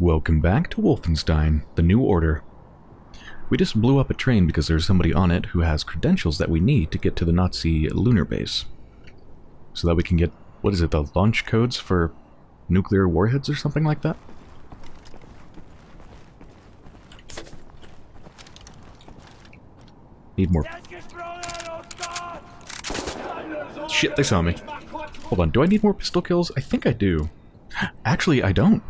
Welcome back to Wolfenstein, The New Order. We just blew up a train because there's somebody on it who has credentials that we need to get to the Nazi lunar base. So that we can get, what is it, the launch codes for nuclear warheads or something like that? Need more... Shit, they saw me. Hold on, do I need more pistol kills? I think I do. Actually, I don't.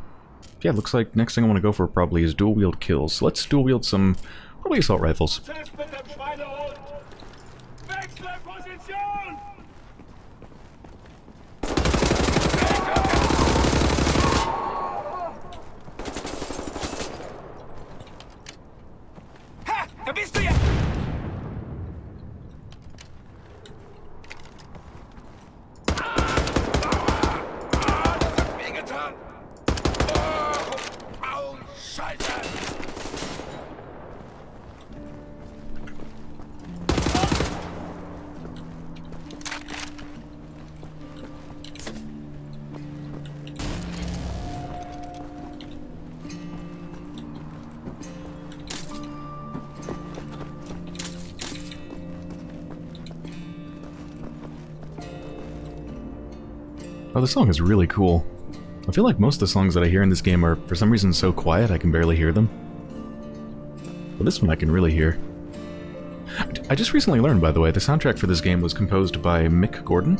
Yeah, looks like next thing I want to go for probably is dual-wield kills. So let's dual-wield some, probably assault rifles. Oh, the song is really cool. I feel like most of the songs that I hear in this game are, for some reason, so quiet I can barely hear them. But this one I can really hear. I just recently learned, by the way, the soundtrack for this game was composed by Mick Gordon,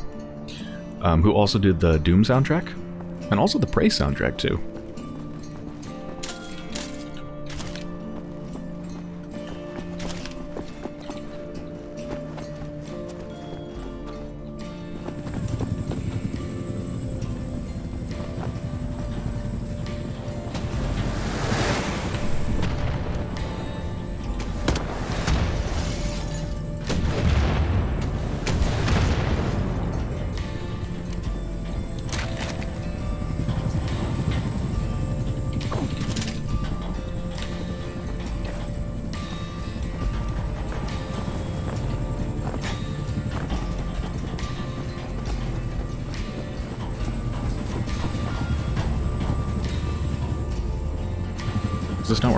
um, who also did the Doom soundtrack, and also the Prey soundtrack, too.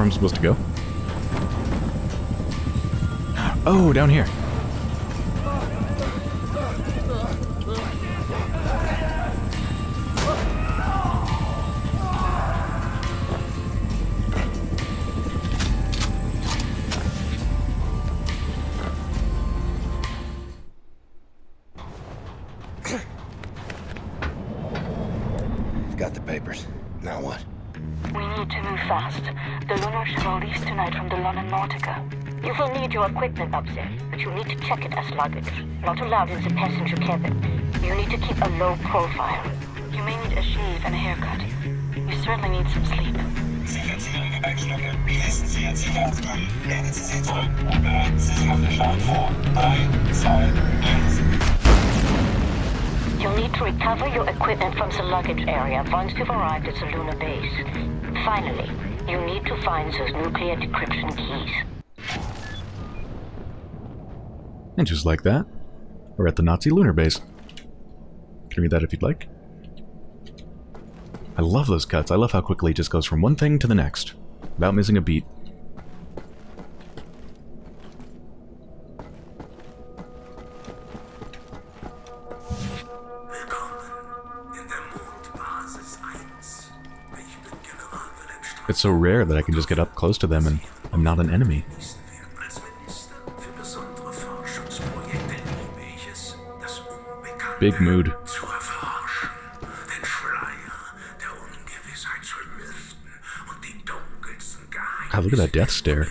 Where I'm supposed to go? Uh, oh, down here. Not allowed in the passenger cabin. You need to keep a low profile. You may need a shave and a haircut. You certainly need some sleep. Sicherheitsleere Gepäckstücke. Wie heißen Sie jetzt die Fahrtgrün? Lehnen Sie sie zurück und bereiten Sie sich auf den Start vor. 3, 2, 1. You'll need to recover your equipment from the luggage area once you've arrived at the lunar base. Finally, you need to find those nuclear decryption keys. And just like that, we're at the Nazi lunar base. Can you read that if you'd like? I love those cuts. I love how quickly it just goes from one thing to the next, without missing a beat. It's so rare that I can just get up close to them and I'm not an enemy. Dunkelsten Geheimnisse God, look at that death stare.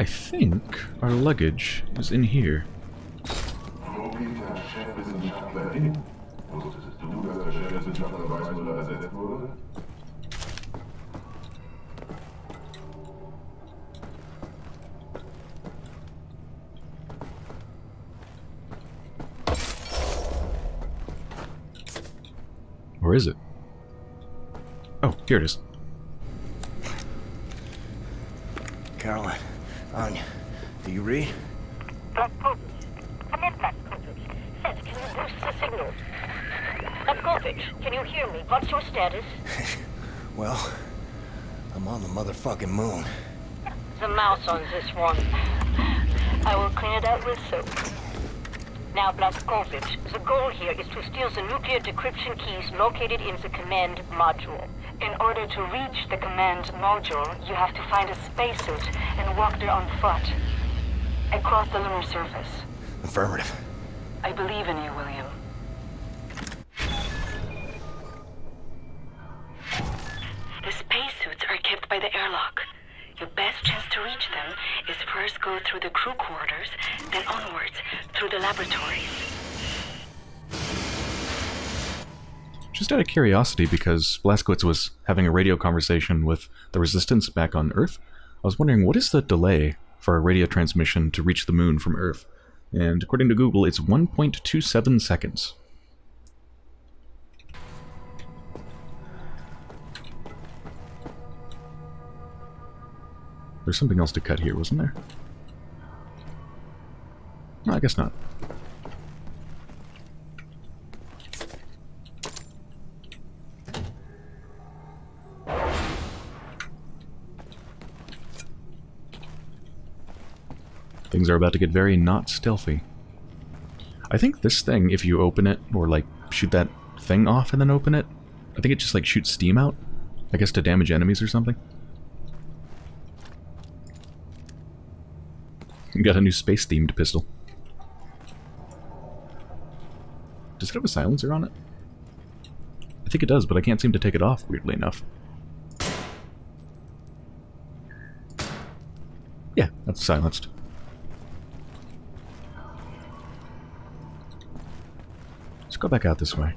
I think our luggage is in here. Where is it? Oh, here it is. Caroline, Anya, do you read? Blazkowicz. Come in, Blazkowicz. Seth, can you boost the signal? Blazkowicz, can you hear me? What's your status? Well, I'm motherfucking moon. The mouse on this one. I will clean it out with soap. Now, Blazkowicz, the goal here is to steal the nuclear decryption keys located in the command module. In order to reach the command module, you have to find a spacesuit and walk there on foot. Across the lunar surface. Affirmative. I believe in you, William. By the airlock. Your best chance to reach them is first go through the crew quarters, then onwards through the laboratories. Just out of curiosity, because Blazkowicz was having a radio conversation with the Resistance back on Earth, I was wondering what is the delay for a radio transmission to reach the moon from Earth? And according to Google, it's 1.27 seconds. There's something else to cut here, wasn't there? No, I guess not. Things are about to get very not stealthy. I think this thing, if you open it, or like shoot that thing off and then open it, I think it just like shoots steam out. I guess to damage enemies or something. Got a new space themed pistol. Does it have a silencer on it? I think it does, but I can't seem to take it off, weirdly enough. Yeah, that's silenced. Let's go back out this way.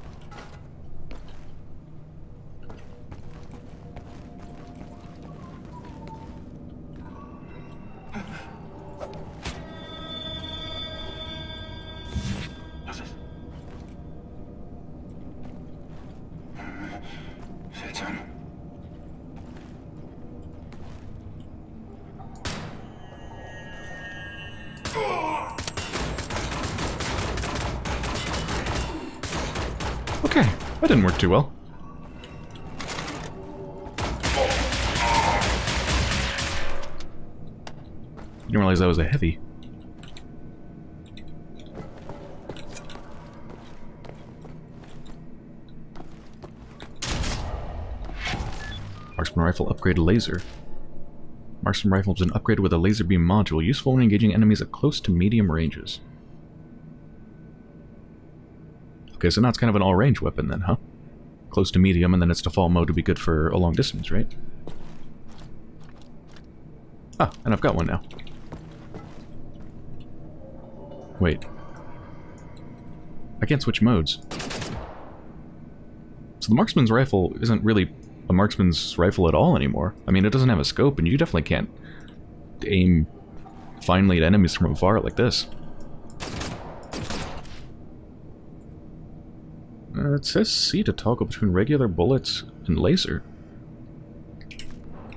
Okay, that didn't work too well. Didn't realize that was a heavy. Marksman rifle upgrade laser. Marksman rifle has been upgraded with a laser beam module, useful when engaging enemies at close to medium ranges. Okay, so now it's kind of an all-range weapon then, huh? Close to medium, and then its default mode would be good for a long distance, right? Ah, and I've got one now. Wait. I can't switch modes. So the marksman's rifle isn't really a marksman's rifle at all anymore. I mean, it doesn't have a scope, and you definitely can't aim finely at enemies from afar like this. Uh, it says C to toggle between regular bullets and laser.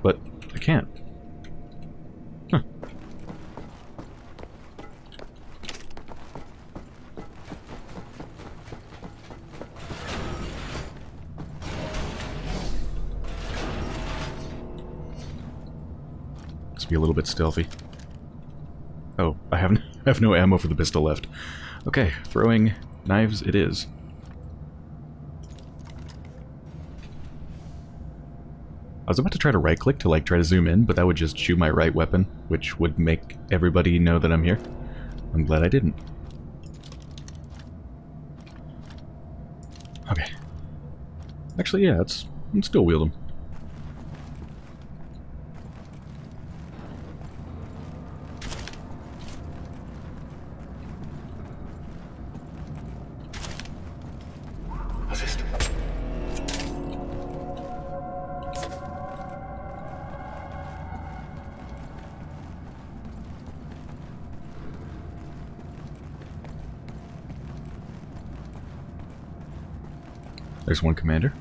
But I can't. Let's be a little bit stealthy. Oh, I have, I have no ammo for the pistol left. Okay, throwing knives it is. I was about to try to right click to like try to zoom in, but that would just shoot my right weapon, which would make everybody know that I'm here. I'm glad I didn't. Okay. Actually, yeah, let's, let's still wield them. There's one commander.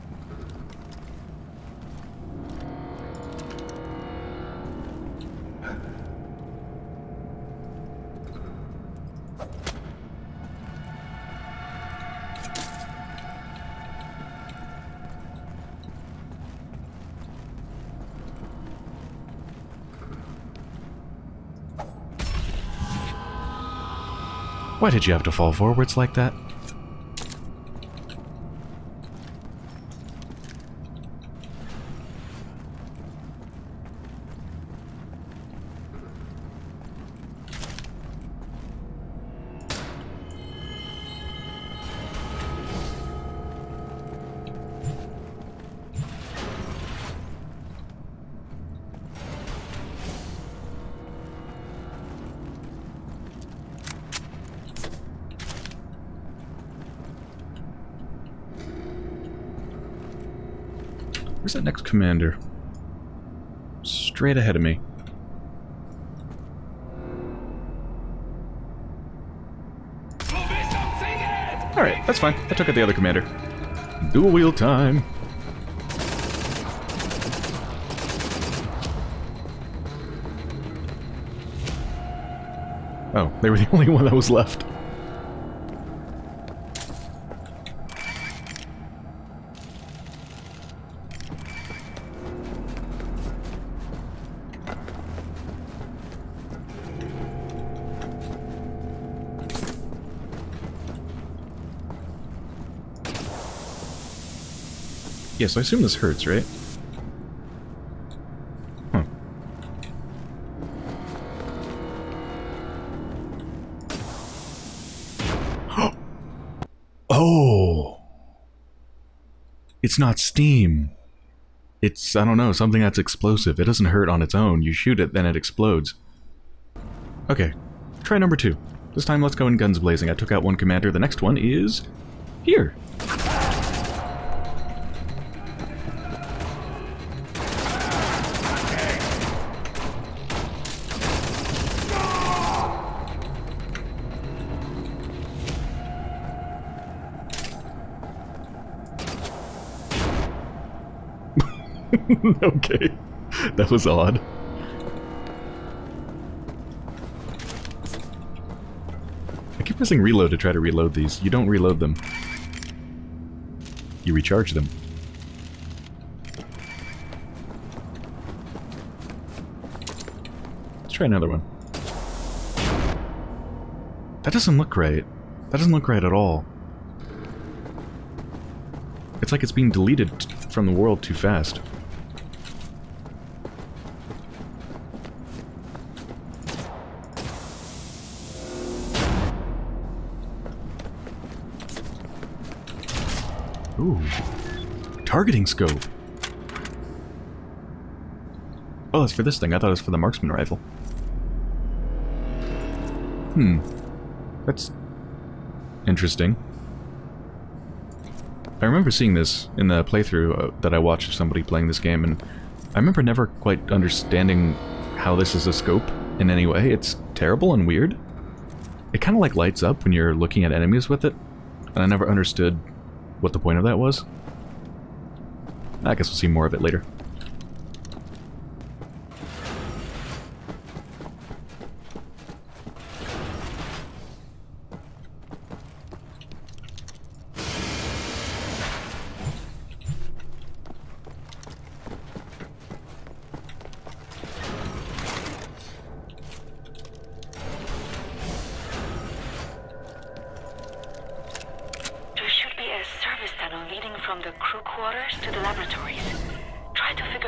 Why did you have to fall forwards like that? Where's that next commander? Straight ahead of me. Alright, that's fine. I took out the other commander. Dual wield time. Oh, they were the only one that was left. Yeah, so I assume this hurts, right? Huh. oh! It's not steam. It's, I don't know, something that's explosive. It doesn't hurt on its own. You shoot it, then it explodes. Okay, try number two. This time let's go in guns blazing. I took out one commander. The next one is... here. okay. That was odd. I keep pressing reload to try to reload these. You don't reload them. You recharge them. Let's try another one. That doesn't look right. That doesn't look right at all. It's like it's being deleted from the world too fast. Targeting scope. Oh, that's for this thing. I thought it was for the marksman rifle. Hmm. That's interesting. I remember seeing this in the playthrough uh, that I watched of somebody playing this game, and I remember never quite understanding how this is a scope in any way. It's terrible and weird. It kind of like lights up when you're looking at enemies with it, and I never understood what the point of that was. I guess we'll see more of it later.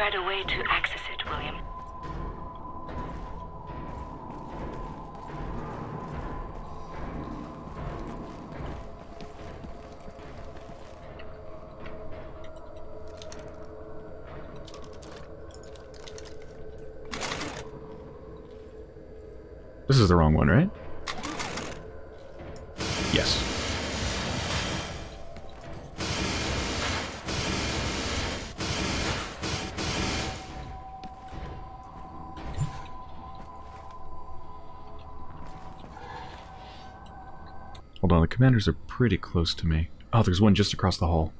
Out a way to access it, William. This is the wrong one, right? Commanders are pretty close to me. Oh, there's one just across the hall.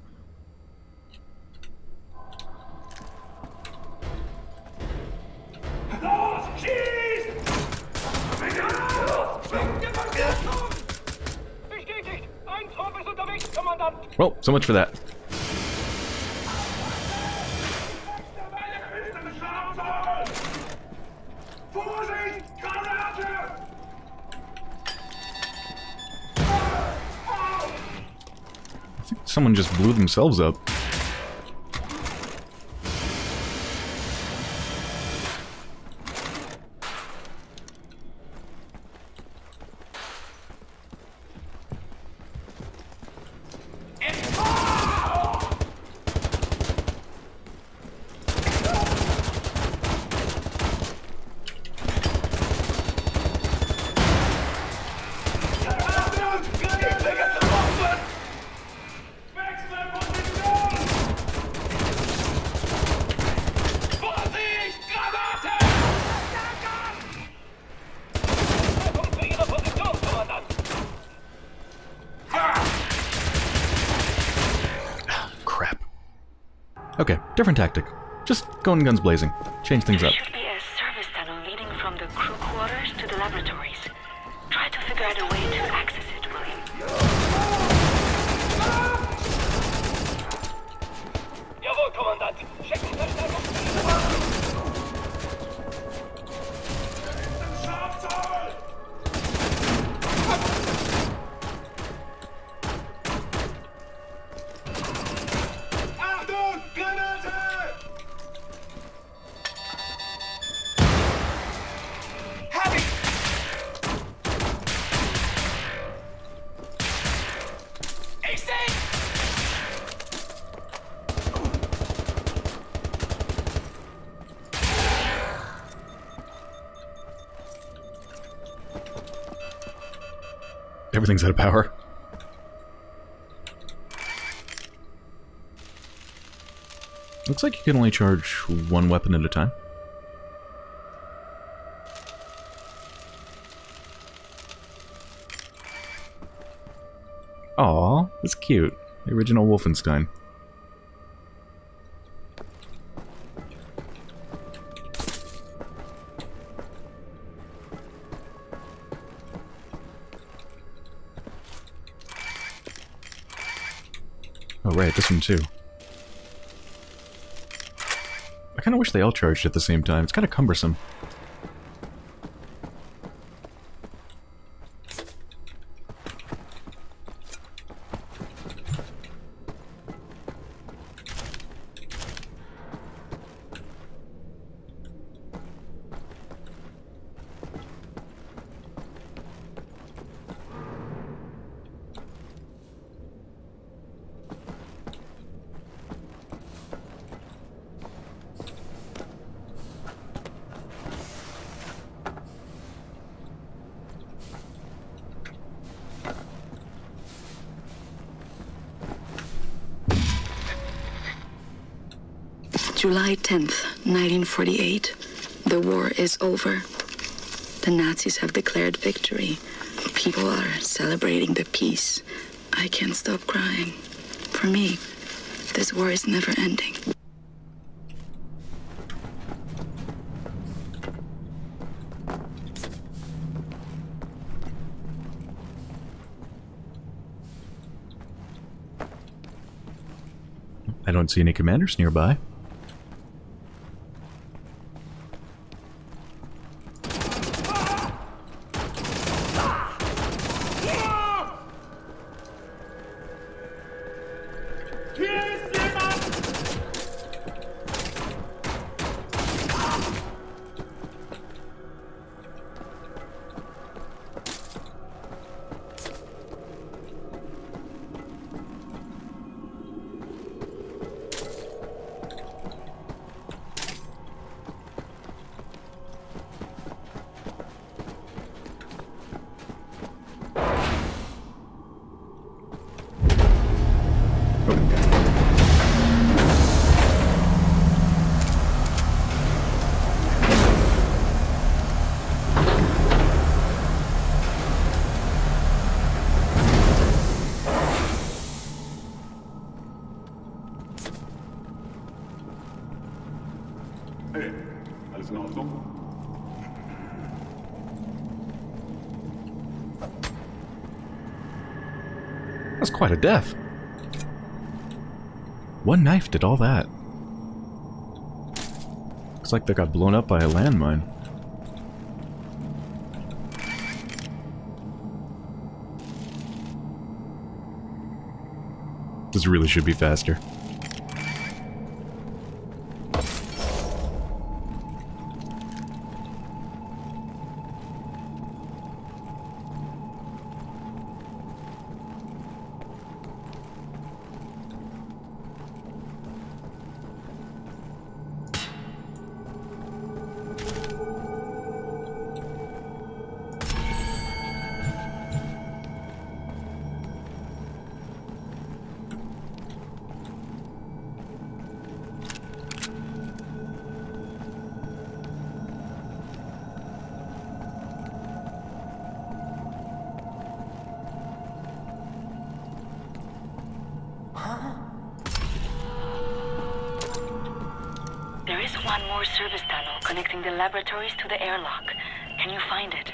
Well, so much for that. Themselves up. Okay, different tactic. Just going guns blazing. Change things up. Everything's out of power. Looks like you can only charge one weapon at a time. Aw, that's cute. The original Wolfenstein. One too. I kind of wish they all charged at the same time. It's kind of cumbersome. July 10th, 1948. The war is over. The Nazis have declared victory. People are celebrating the peace. I can't stop crying. For me, this war is never ending. I don't see any commanders nearby. Quite a death. One knife did all that. Looks like they got blown up by a landmine. This really should be faster. Service tunnel connecting the laboratories to the airlock. Can you find it?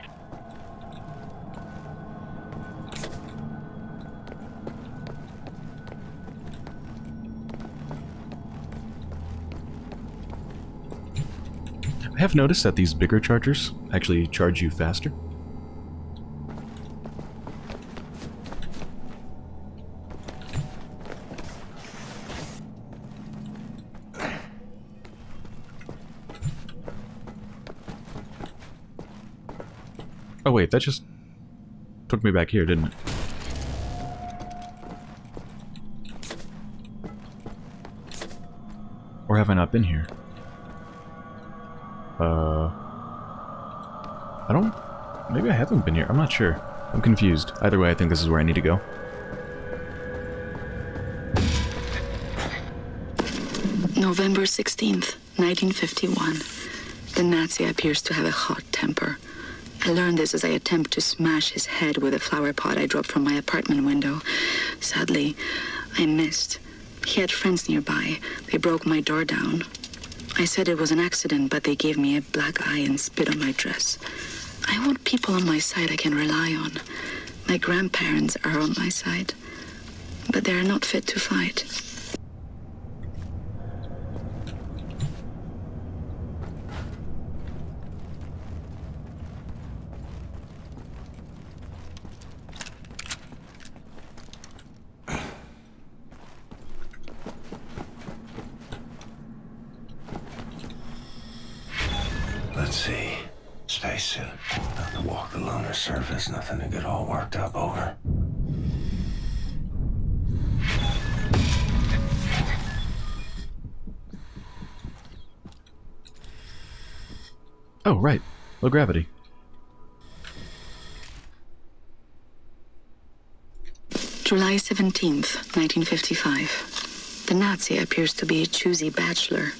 I have noticed that these bigger chargers actually charge you faster. That just took me back here, didn't it? Or have I not been here? Uh... I don't... Maybe I haven't been here. I'm not sure. I'm confused. Either way, I think this is where I need to go. November 16th, 1951. The Nazi appears to have a hot temper. I learned this as I attempt to smash his head with a flower pot I dropped from my apartment window. Sadly, I missed. He had friends nearby. They broke my door down. I said it was an accident, but they gave me a black eye and spit on my dress. I want people on my side I can rely on. My grandparents are on my side, but they are not fit to fight. Low gravity. July 17th, 1955. The Nazi appears to be a choosy bachelor.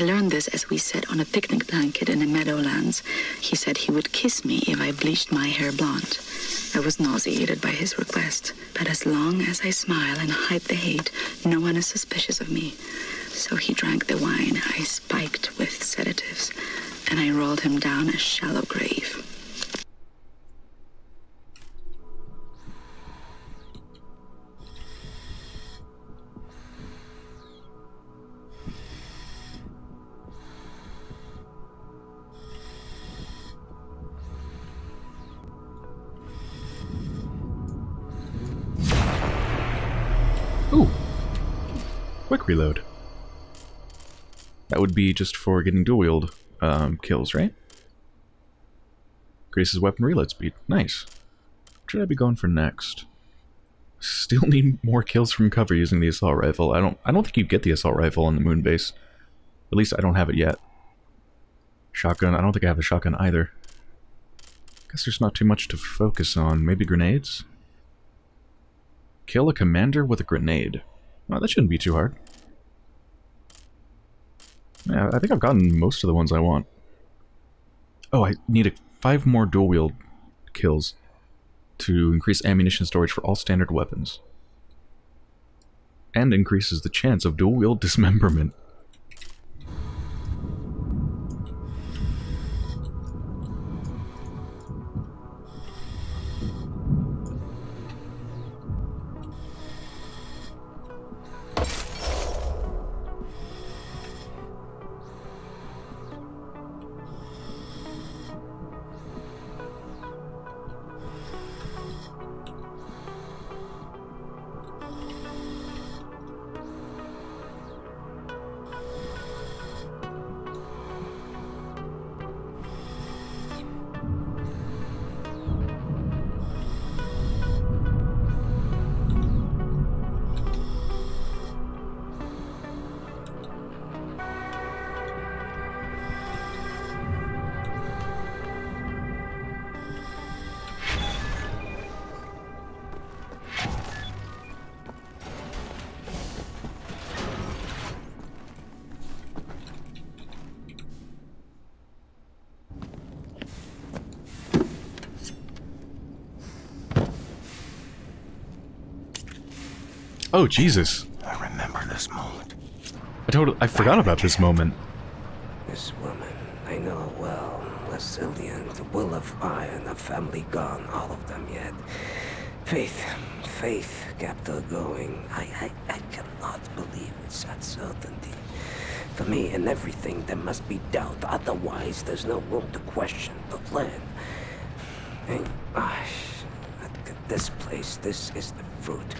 I learned this as we sat on a picnic blanket in the meadowlands. He said he would kiss me if I bleached my hair blonde. I was nauseated by his request, but as long as I smile and hide the hate, no one is suspicious of me. So he drank the wine I spiked with sedatives, and I rolled him down a shallow grave. Ooh. Quick reload. That would be just for getting dual wield um, kills, right? Increases weapon reload speed. Nice. What should I be going for next? Still need more kills from cover using the assault rifle. I don't I don't think you get the assault rifle on the moon base. At least I don't have it yet. Shotgun, I don't think I have a shotgun either. Guess there's not too much to focus on. Maybe grenades? Kill a commander with a grenade. Well, that shouldn't be too hard. Yeah, I think I've gotten most of the ones I want. Oh, I need a, five more dual wield kills to increase ammunition storage for all standard weapons. And increases the chance of dual wield dismemberment. Oh, Jesus. I remember this moment. I totally, I forgot about this moment. This woman, I know well. Lasilian, the will of iron, a family gone, all of them yet. Faith, faith kept her going. I, I, I cannot believe it's that certainty. For me, in everything, there must be doubt. Otherwise, there's no room to question the plan. Hey, gosh, at this place, this is the fruit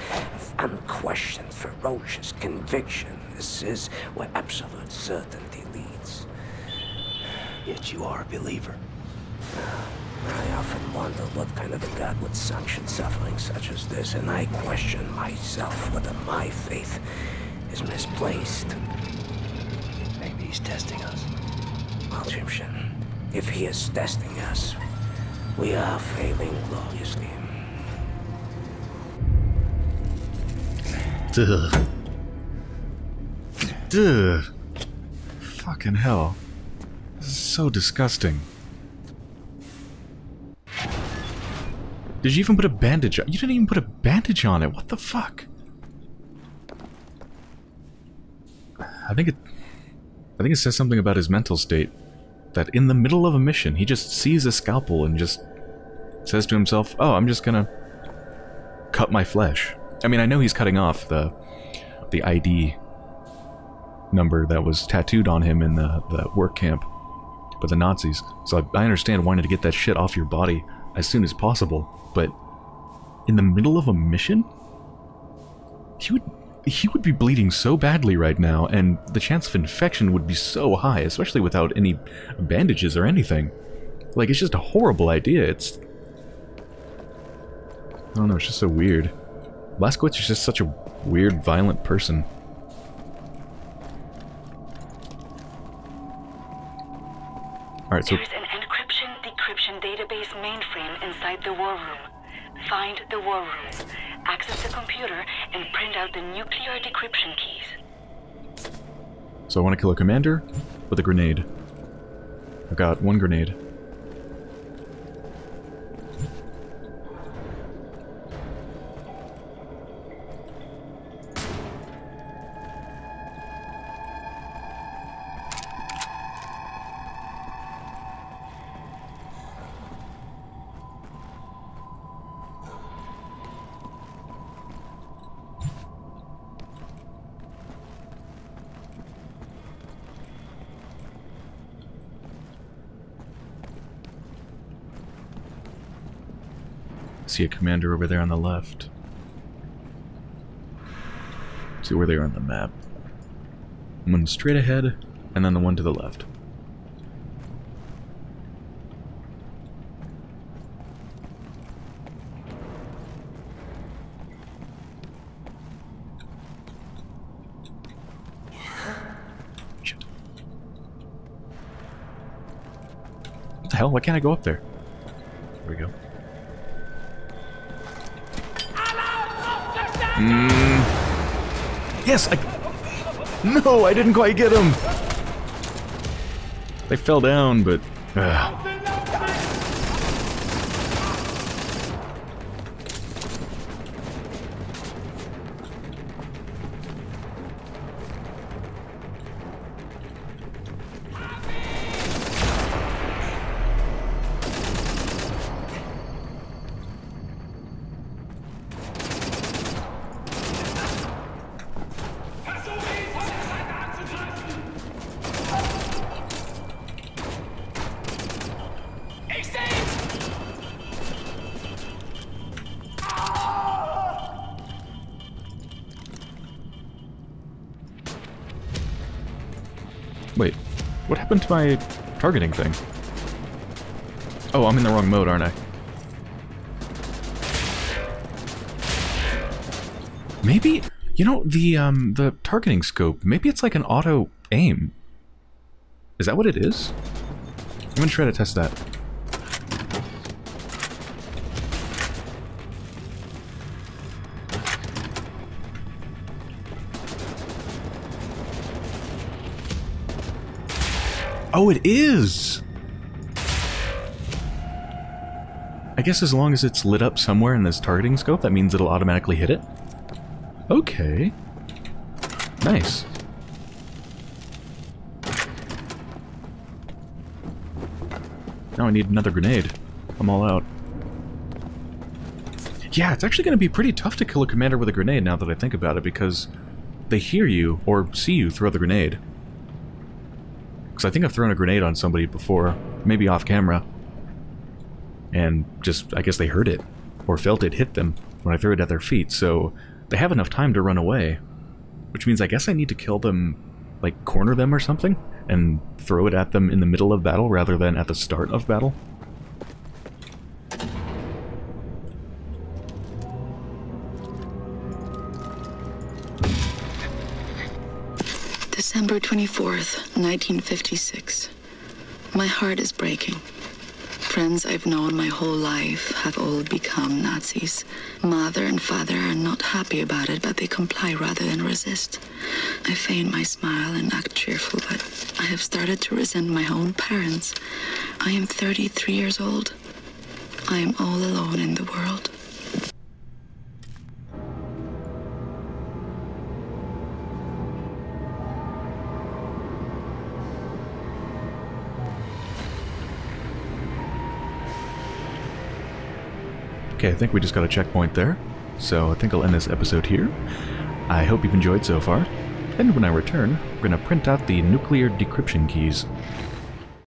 unquestioned, ferocious conviction. This is where absolute certainty leads. Yet you are a believer. I often wonder what kind of a God would sanction suffering such as this, and I question myself whether my faith is misplaced. Maybe he's testing us. Well, Jimshin, if he is testing us, we are failing gloriously. Duh. Duh. Fucking hell. This is so disgusting. Did you even put a bandage on? You didn't even put a bandage on it. What the fuck? I think it... I think it says something about his mental state. That in the middle of a mission, he just sees a scalpel and just says to himself, oh, I'm just gonna cut my flesh. I mean, I know he's cutting off the the ID number that was tattooed on him in the, the work camp by the Nazis. So I, I understand wanting to get that shit off your body as soon as possible, but in the middle of a mission? He would he would be bleeding so badly right now, and the chance of infection would be so high, especially without any bandages or anything. Like, it's just a horrible idea. It's... I don't know, it's just so weird. Blazkowicz is just such a weird, violent person. Alright, so... There's an encryption decryption database mainframe inside the war room. Find the war room, access the computer, and print out the nuclear decryption keys. So I want to kill a commander with a grenade. I've got one grenade. See a commander over there on the left. See where they are on the map. One straight ahead, and then the one to the left. Shit. What the hell? Why can't I go up? There we go. Mm. Yes, I... No, I didn't quite get him! They fell down, but... ugh. My targeting thing? Oh, I'm in the wrong mode, aren't I? Maybe, you know, the, um, the targeting scope, maybe it's like an auto aim. Is that what it is? I'm gonna try to test that. Oh, it is! I guess as long as it's lit up somewhere in this targeting scope, that means it'll automatically hit it. Okay. Nice. Now I need another grenade. I'm all out. Yeah, it's actually going to be pretty tough to kill a commander with a grenade now that I think about it, because they hear you or see you throw the grenade. Because I think I've thrown a grenade on somebody before, maybe off camera. And just, I guess they heard it, or felt it hit them when I threw it at their feet, so they have enough time to run away. Which means I guess I need to kill them, like corner them or something, and throw it at them in the middle of battle rather than at the start of battle. December 24th, 1956. My heart is breaking. Friends I've known my whole life have all become Nazis. Mother and father are not happy about it, but they comply rather than resist. I feign my smile and act cheerful, but I have started to resent my own parents. I am 33 years old. I am all alone in the world. Okay, I think we just got a checkpoint there, so I think I'll end this episode here. I hope you've enjoyed so far, and when I return, we're going to print out the nuclear decryption keys.